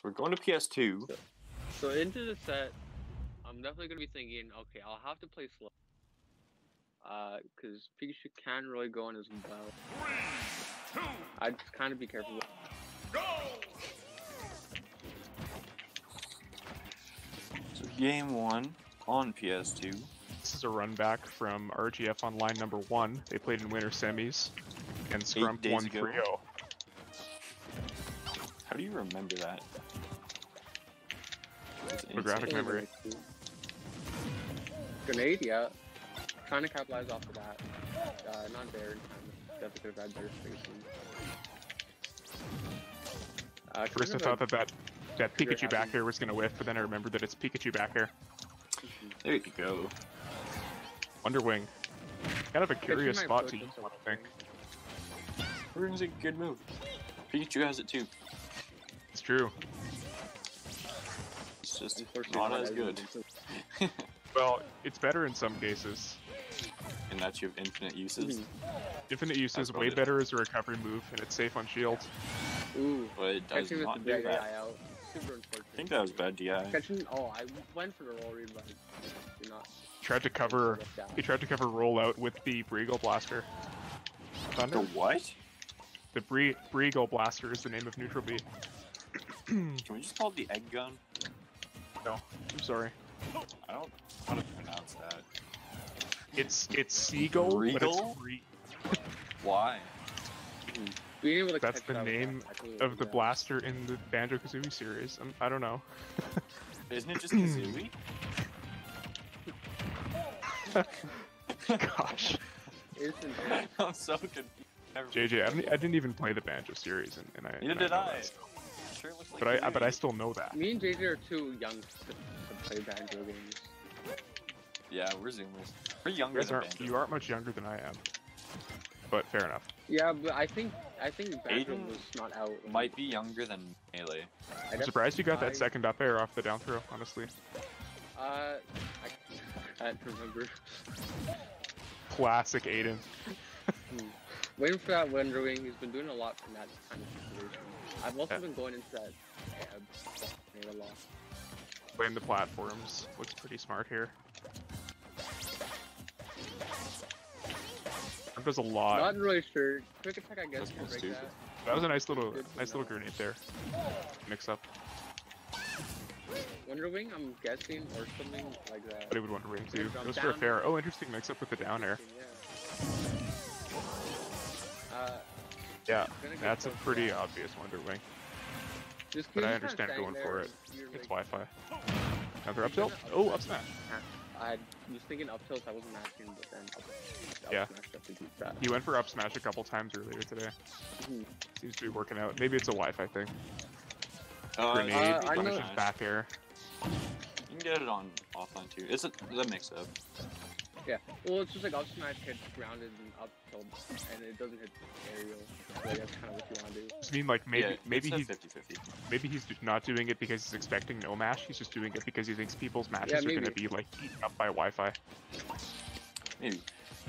So we're going to PS2. So- So into the set, I'm definitely gonna be thinking, okay, I'll have to play slow. Uh, because Pikachu can really go on his well. I'd kind of be careful. With So game one on PS2. This is a run back from RGF Online number one. They played in winter semis, and Scrump days won ago. 3-0. How do you remember that? That's Photographic insane. memory. Grenade, yeah. Trying to capitalize off of that. Uh, not there in time. Definitely could have had better spacing. Uh, First, I thought that that, that Trigger Pikachu back having- air was going to whiff, but then I remembered that it's Pikachu back air. There you go. Wonder Wing. Kind of a curious spot to use I think. Ruin's a good move. Pikachu has it too. It's true. It's just not as good. Well, it's better in some cases. and that you have infinite uses. Mhm. Infinite use That's is way about it. better as a recovery move, and it's safe on shield. Ooh, But it does catching with the not do that. Out. Super unfortunate. I think that was bad DI. Catching. Oh, I went for the roll read, but did not. Tried to cover. He tried to cover rollout with the Breegull Blaster. The Thunder. what? The Bre- Breegull Blaster is the name of Neutral B. Can we just call it the egg gun? No, I'm sorry. I don't want to pronounce that. It's it's Seagull, but it's Why? Being able to That's the name that, I think it of the bad. blaster in the Banjo Kazooie series. Um, I don't know. Isn't it just Kazooie? Gosh, I'm so confused. JJ, I didn't, I didn't even play the Banjo series, and, and I. Neither and did know I. that stuff. Sure looks like But I, but I still know that. Me and JJ are too young to, to play banjo games. Yeah, we're Zoomers. We're You younger guys than aren't, Banjo. you aren't much younger than I am. But fair enough. Yeah, but I think I think banjo Aiden was not out. Might be younger than Melee. I I'm surprised you got I- that second up air off the down throw, honestly. Uh, I can't remember. Classic Aiden. Waiting for that wondering. He's been doing a lot from that kind of situation. I've also Yeah. been going into that made a lot. Playing the platforms. Looks pretty smart here. Does a lot. Not really sure. Quick attack, I guess, That's can kinda break that. That was a nice little nice little grenade there. Mix up. Wonder Wing, I'm guessing, or something like that. But it would Wonder Wing too. Goes for a fair. Oh, interesting mix up with the down air. Yeah. Uh, Yeah, that's a pretty that. obvious Wonder Wing. Just But I understand going for it. It's Wi-Fi. Another up tilt. Oh, up smash. I was thinking up tilt, I wasn't matching, but then up, up Yeah. smash up to beat that. He went for up smash a couple times earlier today. Mhm. Seems to be working out. Maybe it's a Wi-Fi thing. Uh, Grenade, Uh, I know- punishes back air. You can get it on offline too. It's a the mix up. Yeah. Well, it's just like up smash hits grounded and up tilt, and it doesn't hit aerial. So that's kind of what you want to do. Just mean like maybe yeah, maybe he's 50-50. maybe he's not doing it because he's expecting no mash. He's just doing it because he thinks people's matches Yeah, are going to be like eaten up by Wi-Fi. Maybe.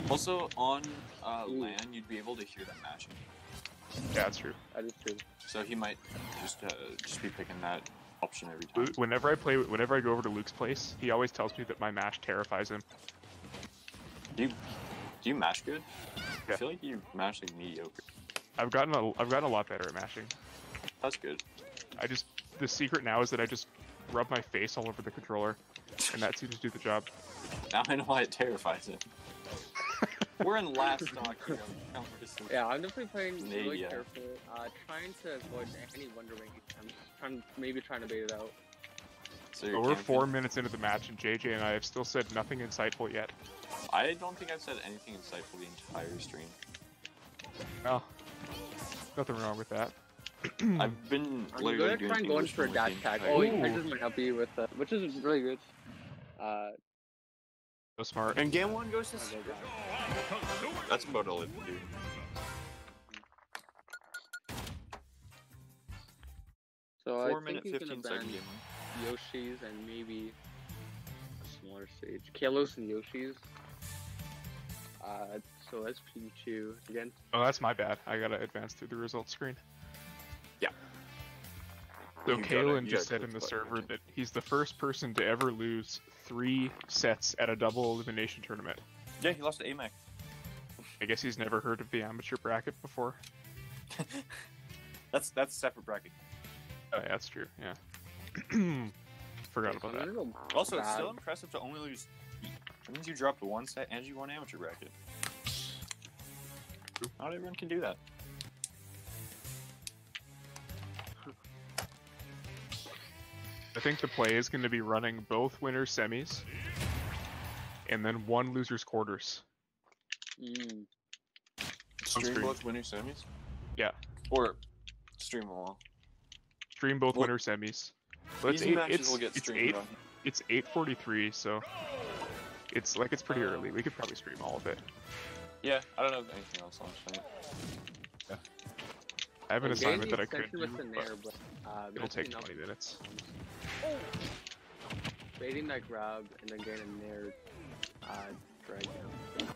Also on uh, LAN, you'd be able to hear them mashing. Yeah, that's true. That is true. So he might just uh, just be picking that option every time. Whenever I play, whenever I go over to Luke's place, he always tells me that my mash terrifies him. Do you do you mash good? I feel like you mash like mediocre. I've gotten a, I've gotten a lot better at mashing. That's good. I just the secret now is that I just rub my face all over the controller, and that seems to do the job. Now I know why it terrifies him. We're in last stock here. conversation. Yeah, I'm definitely playing really Yeah. careful, uh, trying to avoid any Wonder Wing attempts. Trying, maybe trying to bait it out. So you're we're camping. four minutes into the match, and JJ and I have still said nothing insightful yet. I don't think I've said anything insightful the entire stream. Well, nothing wrong with that. I've been I'm gonna try and go in for a dash tag. entire Oh, he Ooh. catches help you with, uh, which is really good. Uh, So smart. And game one goes to. I love. That's about all it can do. So Four I minute think he's fifteen gonna second ban game. Yoshi's and maybe a smaller stage. Kalos and Yoshi's. Uh, so that's Pikachu again. Oh, that's my bad. I gotta advance through the results screen. Yeah. So You Kalen just said in the server button. that he's the first person to ever lose three sets at a double elimination tournament. Yeah, he lost to AMAC. I guess he's never heard of the amateur bracket before. That's that's a separate bracket. Oh, yeah, that's true. Yeah. Forgot about that. Also, it's still impressive to only lose. That means you dropped one set and you won amateur bracket. Not everyone can do that. I think the play is going to be running both winners semis, and then one losers quarters. Mm. Stream stream. both winner semis. Yeah. Or stream them all. Stream both Well, winner semis. But it's eight, matches it's, will get it's streamed eight on. it's 8:43, so it's like it's pretty early. We could probably stream all of it. Yeah, I don't know anything else on tonight. I have an I'm assignment that I could extension do, with the but but uh, it'll take up 20 minutes. Baiting that grab and then getting a Nair uh, drag down.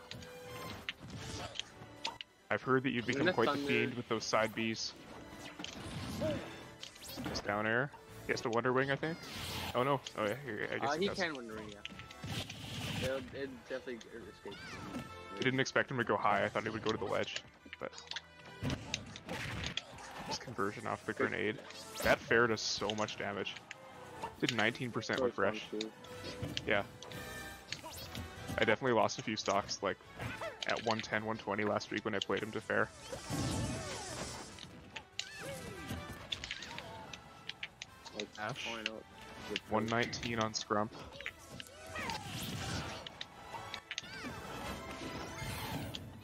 I've heard that you've become gonna quite the fiend with those side Bs. Just down air. He has to Wonder Wing, I think. Oh no. Oh yeah. I guess Uh, he he can Wonder Wing. yeah. It'll, it definitely escapes. I didn't expect him to go high. I thought he would go to the ledge, but his conversion off the grenade. That fair does so much damage. Did 19% with fresh. Yeah. I definitely lost a few stocks like at 110, 120 last week when I played him to fair. Like, Ash. point out the 119 on Scrump.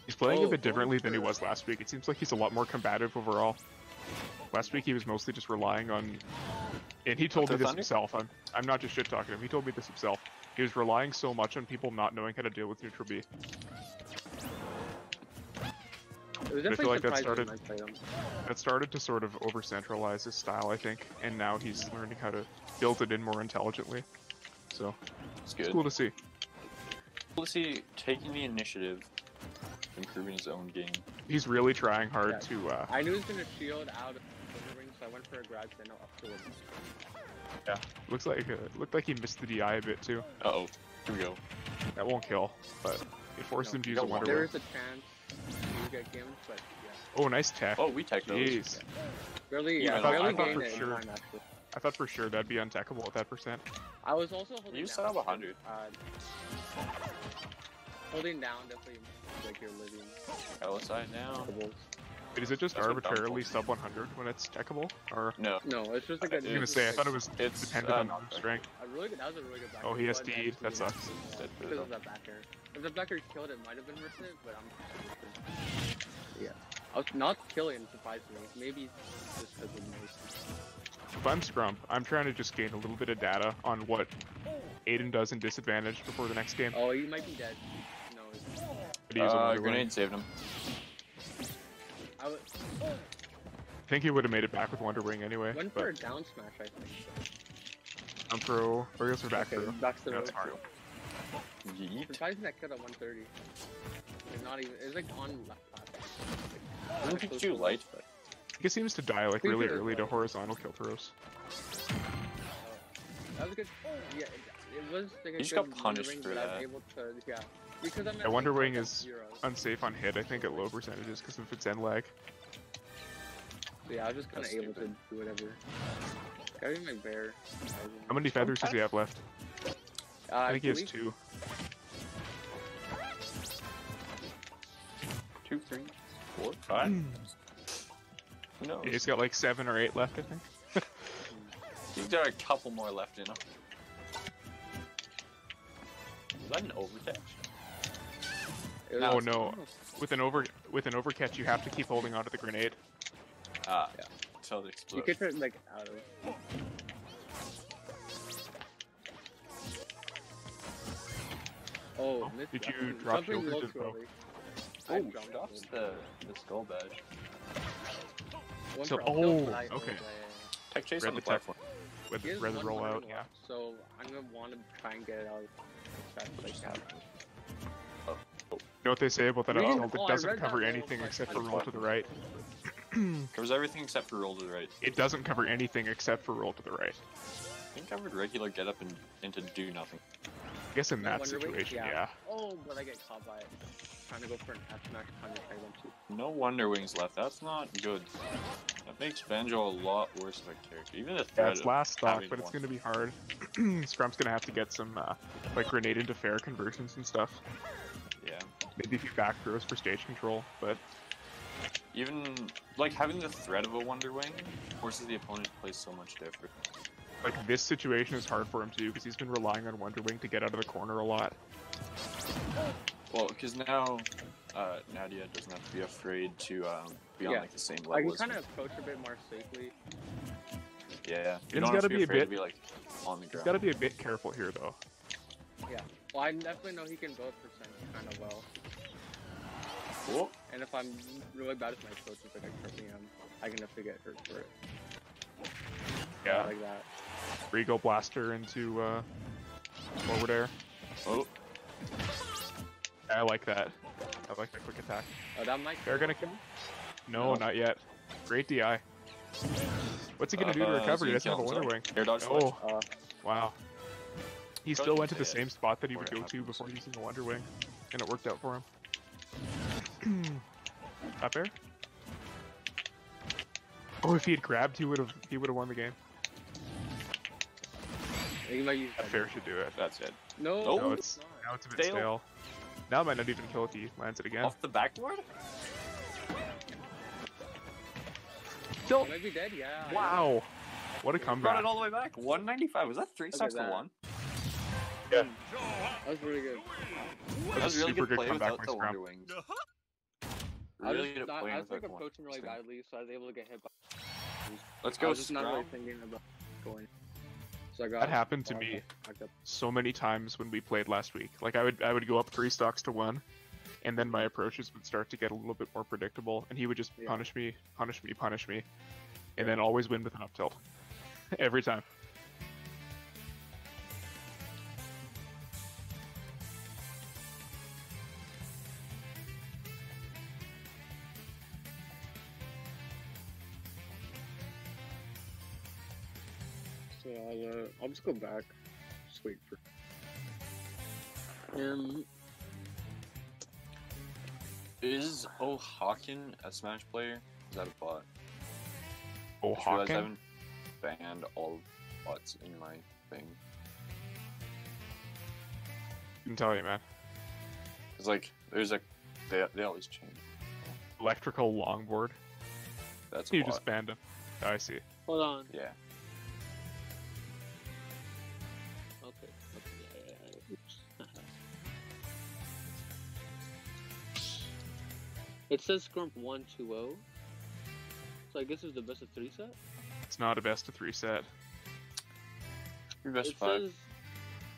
He's playing a Oh, bit differently than he was last week. It seems like he's a lot more combative overall. Last week he was mostly just relying on, and he told me this Thunder? himself. I'm, I'm not just shit talking him. He told me this himself. He was relying so much on people not knowing how to deal with neutral B. It I feel like that started- when I played him. That started to sort of over centralize his style, I think, and now he's learning how to build it in more intelligently. So It's it's good. cool to see. Cool to see taking the initiative, improving his own game. He's really trying hard Yeah. to. Uh, I knew he was gonna shield out of the ring, so I went for a grab to know up to him. Yeah, looks like uh, looked like he missed the DI a bit too. Uh oh. Here we go. That won't kill, but it forced No, him to use a Wonder There Wing. is a chance you get gamed, but yeah. Oh, nice tech. Oh, we tech those. Really, Yeah, yeah, I thought- barely I thought for sure. time. I thought for sure that'd be untechable at that percent. I was also holding You down. set up 100. Uh, holding down definitely like you're living. LSI now. doubles. But is it just That's arbitrarily sub 100 when it's techable? Or No. No, it's just like I a. was I was gonna say I thought it was It's dependent uh, on knockback. strength. A really good. That was a really good back. Oh, he has but to that sucks. it Because of that back air. If the back air killed it, might have been worth it, but I'm. Yeah. I was not killing, surprisingly. Maybe just because of noise. If I'm Scrump, I'm trying to just gain a little bit of data on what Aiden does in disadvantage before the next game. Oh, he might be dead. No, it's- But he Uh, Wonder Wing. grenade saved him. I would, I think he would have made it back with Wonder Wing anyway. went for a down smash, I think. I'm pro, or he goes for back okay, throw. back to the That's road. hard. Yeet. Surprising that killed at 130. It's not even. It's like on left platform. Like, Doesn't not think too light. but- He seems to die like really early to horizontal kill throws. That was good. Yeah, it, it was like a He just got punished for I that. to, yeah. Because I'm Yeah, Wonder Wing is zero. Unsafe on hit, I think, at low percentages because of its end lag. So yeah, I was just kind of That's able to do whatever. Gotta be my bear. How many feathers does he have left? Uh, I think he has believe- two. Two, three, four, five. Who knows? He's got like seven or eight left, I think. He's got a couple more left in him. Is that an overtech? It was- Oh no! With an over with an overcatch, you have to keep holding onto the grenade. Ah, Yeah. Until it explodes. You explodes. could turn like out of. Oh, Oh, missed did that you one. drop Jumping shoulder low to too throw? early. I Oh, stops the, the skull badge. One So- for up oh, but I- okay. yeah, yeah, Tech chase Read on the the tech. platform. With yeah. He has rather roll out, yeah. So I'm gonna want to try and get it out as fast as I can. You know what they say about that Reading- up tilt? oh, It doesn't read that cover anything but except for roll to the right. Covers everything except for roll to the right. it doesn't cover anything except for roll to the right. I think I would regular get up and into do nothing. I guess in that situation, Yeah. yeah. Oh, but I get caught by it. Trying to go for an F smash punish I went. No Wonder Wings left. That's not good. That makes Banjo a lot worse of a character. Even the Yeah, threat it's last stock, having but it's gonna be hard. Scrump's gonna have to get some uh, like grenade into fair conversions and stuff. Yeah. Maybe a few back throws for stage control, but Even like having the threat of a Wonder Wing forces the opponent to play so much different. like this situation is hard for him too because he's been relying on Wonder Wing to get out of the corner a lot. Well, because now uh, Nadia doesn't have to be afraid to um, be on Yeah. like the same level. I level. can as kind me. of approach a bit more safely. Yeah. Ian's You don't have gotta to be, be a afraid to bit- be like on the He's ground. got to be a bit careful here though. Yeah. Well, I definitely know he can build percent kind of well. Cool. And if I'm really bad at my approach, like I currently am, I can definitely get hurt for it. Yeah, Like that. Breegull Blaster into uh, forward air. Oh, I like that. I like that quick attack. Oh, that might. They're gonna kill. No, No. not yet. Great DI. What's he gonna do to Uh, recover? He is doesn't have a Wonder Wing. air dodge. Oh, Uh, wow. He still went to the say same spot that he before would go to before using the Wonder Wing, and it worked out for him. Up air. Oh, if he had grabbed, he would have he would have won the game. he might use that. air should do it. That's it. No, No, No, it's it's not. now it's a bit Stale. stale. Now it might not even kill if he lands it again. Off the backboard? Still, He might be dead. Yeah. wow, what a comeback. Brought comeback! it all the way back. 195. Was that three Look stocks to one? Yeah. That was really good. That That was was really super good good play comeback without by the Scrump. Wonder Wings. Uh-huh. I Really was, good at not, playing I was like without the Wonder approaching really badly, so I was able to get hit by. Let's I go, was just not really thinking about going. So. That happened to me so many times when we played last week. Like I would I would go up three stocks to one, and then my approaches would start to get a little bit more predictable, and he would just Yeah. punish me, punish me, punish me, and then always win with an up tilt. Every time. I'll uh, I'll just go back. Just wait for. Um. Is O'Hawken a Smash player? Is that a bot? Oh, I, I haven't banned all bots in my thing. You can tell you, man. It's like there's a they, they always change. Electrical longboard. That's a You bot. just banned him. I see. Hold on. Yeah. It says Scrump one two zero. So I guess it's the best of three set. It's not a best of three set. Your best it five. says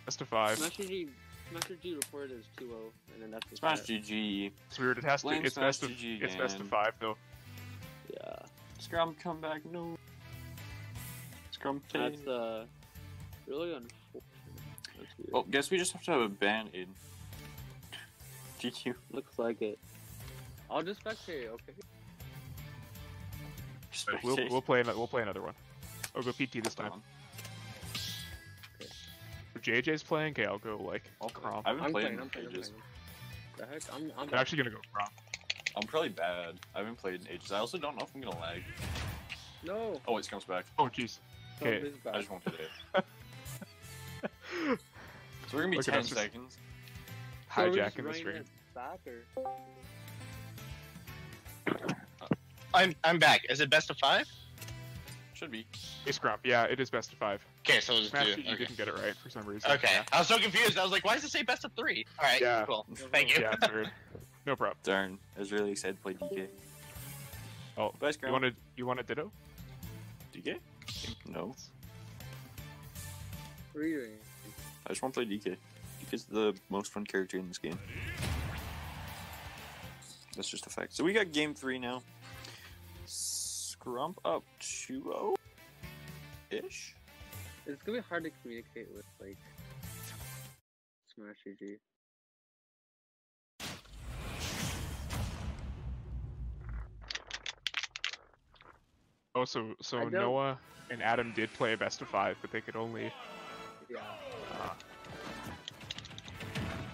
Best of five. Smasher G. Smasher G reported as 2-0, and then that's the Smash set. GG. It's weird. It has to. It's Smash best of. GG It's best of five though. Yeah, Scrump come back. No. Scrump that's K. uh, really unfortunate. That's weird. Well, guess we just have to have a ban in. GQ. Looks like it. I'll just spectate, okay? We'll we'll play another. We'll play another one. I'll go PT this time. If JJ's playing, okay, I'll go like I'll play. Chrom. I haven't I'm played playing, in I'm playing, I'm ages. playing. The heck? I'm, I'm, I'm actually gonna go Chrom. I'm probably bad. I haven't played in ages. I also don't know if I'm gonna lag. No! Oh, it comes back. Oh jeez. Okay. this I just won't hit it. So we're gonna be Look 10 us just- seconds. So Hijacking the running stream. Back or? I'm I'm back. Is it best of five? Should be. Hey Scrump, yeah, it is best of five. Okay, so it's Smash two. it, you Okay. didn't get it right for some reason. Okay, I was so confused. I was like, why does it say best of three? All right, Yeah. cool. Thank you. Yeah, it's weird. No problem. Darn. I was really excited to play DK. Oh, Bye, you Scrump. want to you want a ditto? DK? No. What are you doing? I just want to play DK. DK's the most fun character in this game. That's just a fact. So we got game three now. Scrump up 2 ish? It's gonna be hard to communicate with, like, Smash GG. Oh, so so Noah and Adam did play a best of five, but they could only Yeah. uh,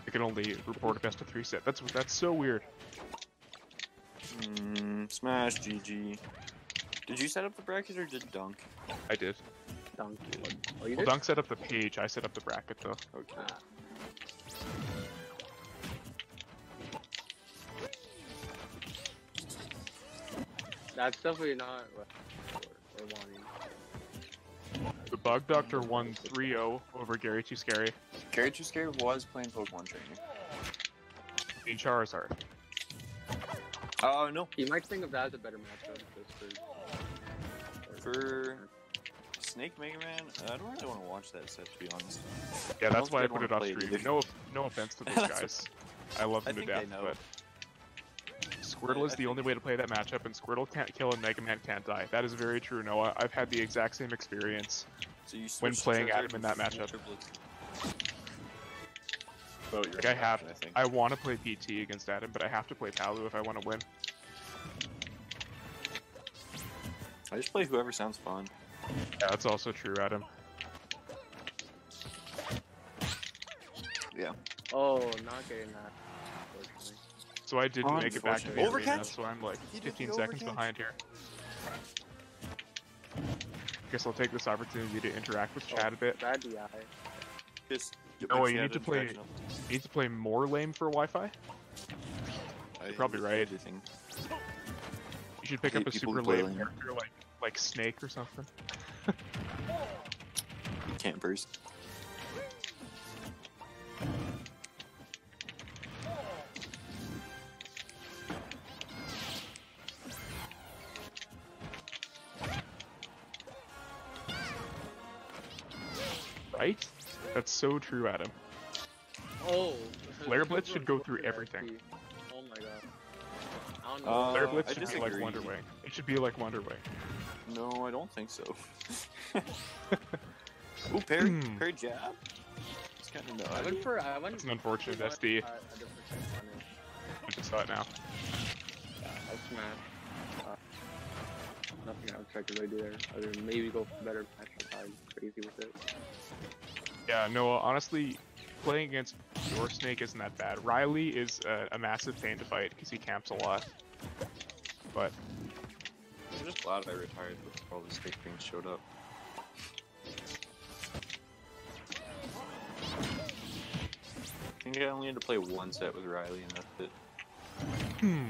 they could only report a best of three set. That's that's so weird. Mm, smash GG. Did you set up the bracket or did Dunk? I did. Dunk. Oh, you Well, did? Dunk set up the page. I set up the bracket though. Okay. Ah. That's definitely not what we're wanting. The Bug Doctor won 3-0 over Gary Too Scary. Gary Too Scary was playing Pokemon Training. In Charizard. Oh no. You might think of that as a better matchup just for. For Snake Mega Man, I don't really want to watch that set to be honest. Yeah, that's don't why I put it off stream. either. No, no offense to those guys. I love I to think death, but Squirtle is the only way to play that matchup, and Squirtle can't kill and Mega Man can't die. That is very true, Noah. I've had the exact same experience. So you When playing Charizard Adam in that matchup. triplets. Vote your Like I have, I think. I want to play PT against Adam, but I have to play Palu if I want to win. I just play whoever sounds fun. Yeah, that's also true, Adam. Yeah. Oh, not getting that. So I didn't make it back to the Unfortunate. arena, Overcatch? so I'm like He did the 15 seconds behind here. I Guess I'll take this opportunity to interact with oh, Chad a bit. Bad DI. Just No, you need to play- up. You need to play more lame for Wi-Fi. I probably right. Everything. You should pick up a super lame lame. character like like Snake or something. you Can't burst. Right? That's so true, Adam. Oh. Flare Blitz should go through everything. Oh my god. I don't know. Uh, Flare Blitz should be like disagree. Wonder Wing. It should be like Wonder Wing. No, I don't think so. Ooh, parry, Hmm. parry jab. It's kind of I went for. I went. It's an unfortunate for SD. A, a different take on it. I just saw it now. Yeah, I smash. Uh, nothing I would try to really do there. Other than maybe go for better matchup. I'm crazy with it. Yeah, no, honestly, playing against your Snake isn't that bad. Riley is a, a massive pain to fight because he camps a lot. But I'm just glad I retired before all the stick things showed up. I think I only had to play one set with Riley and that's it. hmm,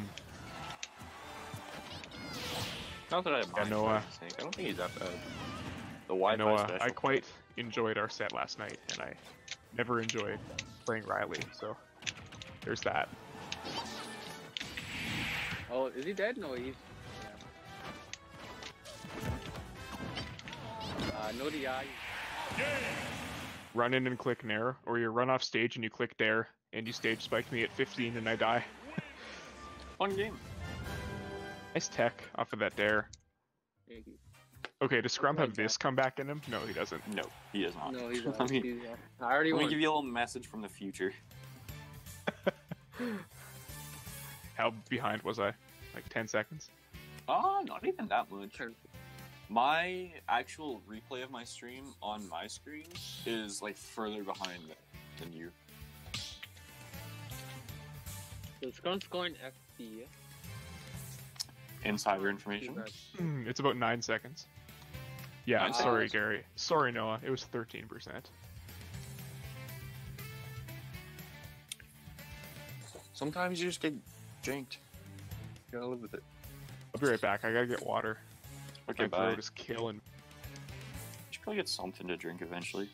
Not that I mind no, fighting uh, Snake. I don't think he's that bad. The Wi-Fi know uh, special. I quite enjoyed our set last night, and I never enjoyed playing Riley. So there's that. Oh, is he dead? No, he's. Yeah. Uh, no DI. Run in and click Nair, or you run off stage and you click Dair, and you stage spike me at 15 and I die. Fun game. Nice tech off of that Dair. Thank you. Okay, does Scrump have this come back in him? No, he doesn't. No, he does not. No, he's. I Not, mean, he's I already want to give you a little message from the future. How behind was I? Like 10 seconds? Oh, not even that much. My actual replay of my stream on my screen is like further behind than you. So Scrump's going FD. Insider information. He's, Hmm, it's about 9 seconds. Yeah, Nine sorry, seconds? Gary. Sorry, Noah. It was 13%. Sometimes you just get janked. You gotta live with it. I'll be right back. I gotta get water. Okay, My bye. throat is killing. You should probably get something to drink eventually.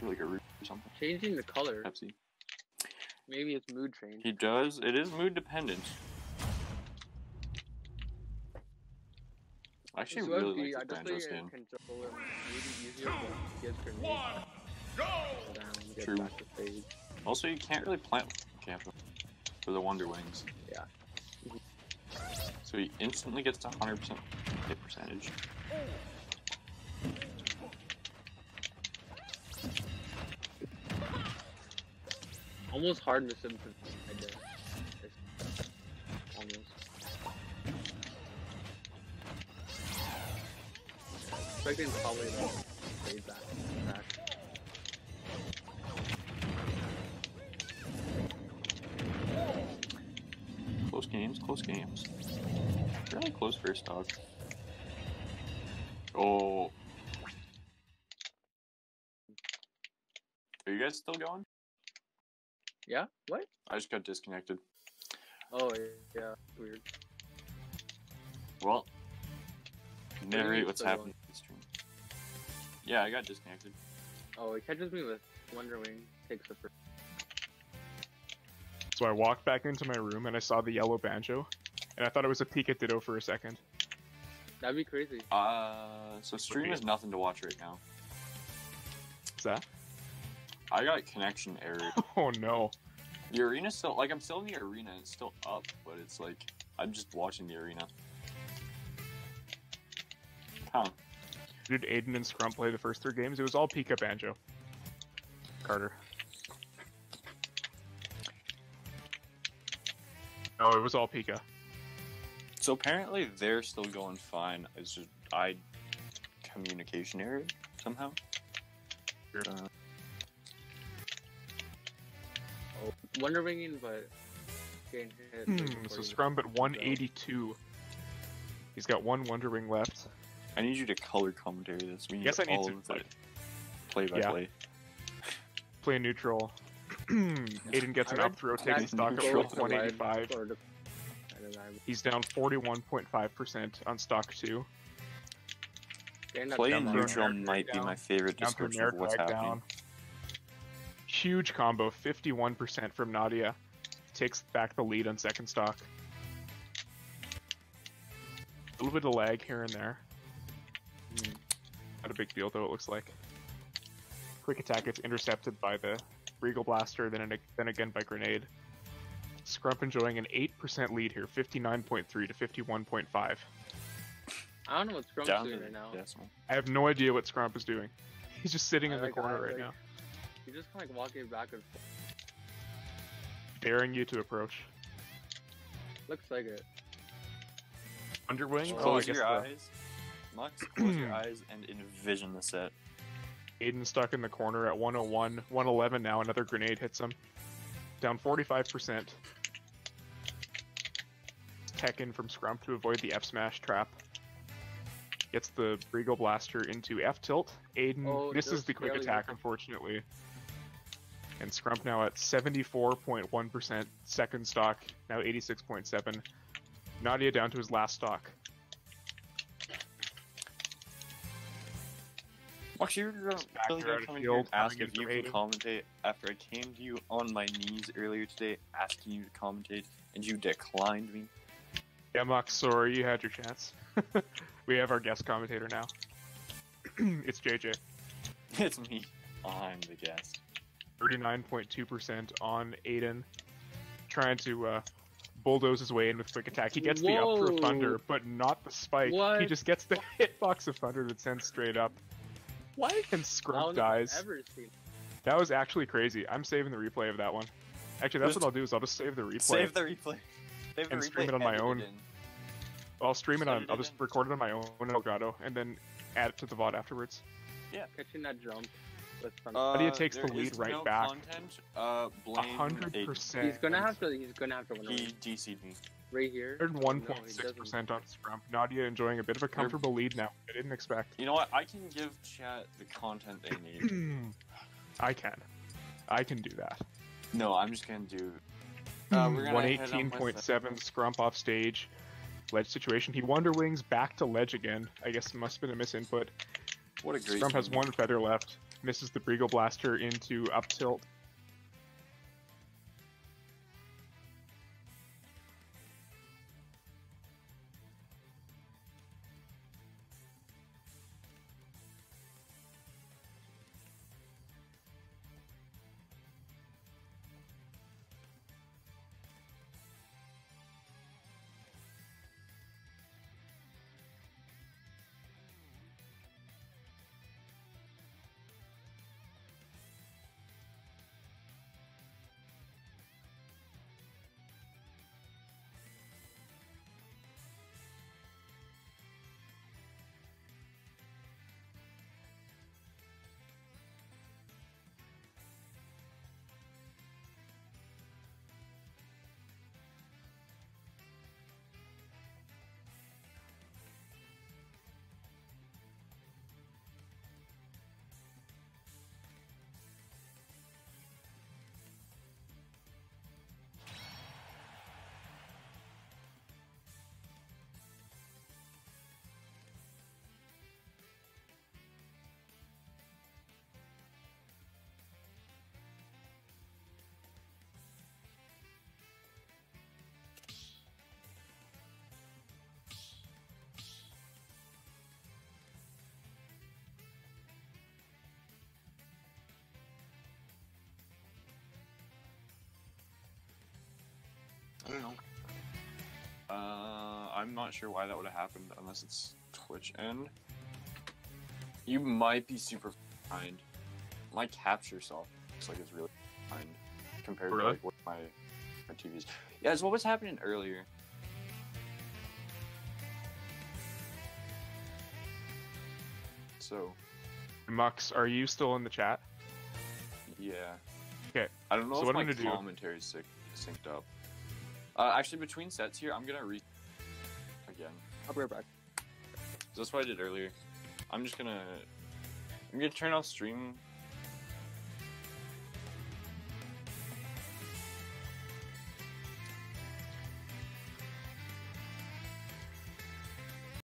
Like a root or something. Changing the color. Pepsi. Maybe it's mood change. He does. It is mood dependent. I actually So really FD, I like this just banjo play skin. a controller. Maybe easier, but gets grenades. Go down, get True. back. Also, you can't really plant camp for the Wonder Wings. Yeah. So he instantly gets to 100% hit percentage. Almost hard to sim for I did. Almost. Expecting probably to crash. Close games, close games. Really close first dog. Oh. Are you guys still going? Yeah? What? I just got disconnected. Oh yeah, weird. Well, do you mean narrate what's happening in the stream. Yeah, I got disconnected. Oh, it catches me with Wonder Wing takes the first. So I walked back into my room and I saw the yellow banjo, and I thought it was a Pika Ditto for a second. That'd be crazy. Uh, so stream is nothing to watch right now. What's that? I got connection error. Oh no. The arena's still like I'm still in the arena. It's still up, but it's like I'm just watching the arena. Huh. Did Aiden and Scrump play the first three games? It was all Pika Banjo. Carter. No, it was all Pika. So apparently they're still going fine. It's just I communication error somehow. Weird. Uh, Oh, Wonder Winging, but getting hit. Hmm, so Scrump at 182. He's got one Wonder Wing left. I need you to color commentary this. We need Yes, I need all to, of the like- play by Yeah. play. Play neutral. Aiden gets an up throw, that taking stock of neutral. 185. Or the- and then I- He's down 41.5% on stock 2. Play in neutral air neutral might be my favorite description of what's happening. down. Huge combo, 51% from Nadia. Takes back the lead on second stock. A little bit of lag here and there. Hmm. Not a big deal though, it looks like. Quick attack gets intercepted by the Breegull Blaster, then, an, then again by Grenade. Scrump enjoying an 8% lead here, 59.3 to 51.5. I don't know what Scrump's Down doing right now. decimal. I have no idea what Scrump is doing. He's just sitting I in the like- corner I right now, He's just kind of like walking back and forth. daring you to approach. Looks like it. Wonder Wing? Oh, Oh, I Close guess your the- eyes. Mux, close your eyes and envision the set. Aiden stuck in the corner at 101, 111 now. Another grenade hits him. Down 45%. Tech in from Scrump to avoid the F smash trap. Gets the Breegull Blaster into F tilt. Aiden Oh, misses the quick attack, missing. unfortunately. And Scrump now at 74.1%. Second stock, now 86.7. Nadia down to his last stock. Mux, you're back really here out gonna of come in here and ask if you for can commentate after I came to you on my knees earlier today asking you to commentate and you declined me. Yeah, Mox, sorry, you had your chance. we have our guest commentator now. it's JJ. It's me. I'm the guest. 39.2% on Aiden. Trying to uh, bulldoze his way in with quick attack. He gets the up through Whoa. Thunder, but not the spike. He just gets the hitbox of Thunder that sends straight up. What? And I Scrump don't know if I've dies. That was actually crazy. I'm saving the replay of that one. Actually, that's Just- what I'll do is I'll just save the replay. Save the replay. Save the And replay. stream it on my own. I'll stream it on. I'll just record it on my own Elgato and then add it to the VOD afterwards. Yeah. Catching that jump with some. Uh, Nadia takes the lead right no back. Content. Uh, A blame hundred Aiden. percent. he's gonna have to. He's gonna have to win. a He. DC'd me. Right here. Third No, one he point six doesn't. percent on Scrump. Nadia enjoying a bit of a comfortable lead now. I didn't expect. You know what? I can give chat the content they need. I can. I can do that. no, I'm just gonna do. Uh, we're gonna One head up eighteen with point the- seven. Scrump off stage. Ledge situation. He wonder wings back to ledge again. I guess it must have been a misinput. What a great. Scrump has one feather left. Misses the Breegull Blaster into up tilt. Uh, I'm not sure why that would have happened unless it's Twitch end. You might be super behind. My capture software looks like it's really behind compared Really? to like what my my TVs. Yeah, it's what was happening earlier. So Mux, are you still in the chat? yeah. Okay, I don't know so if what my I'm gonna do- commentary's synced up. Uh, actually, between sets here, I'm gonna re again. I'll be right back. So that's what I did earlier. I'm just gonna I'm gonna turn off stream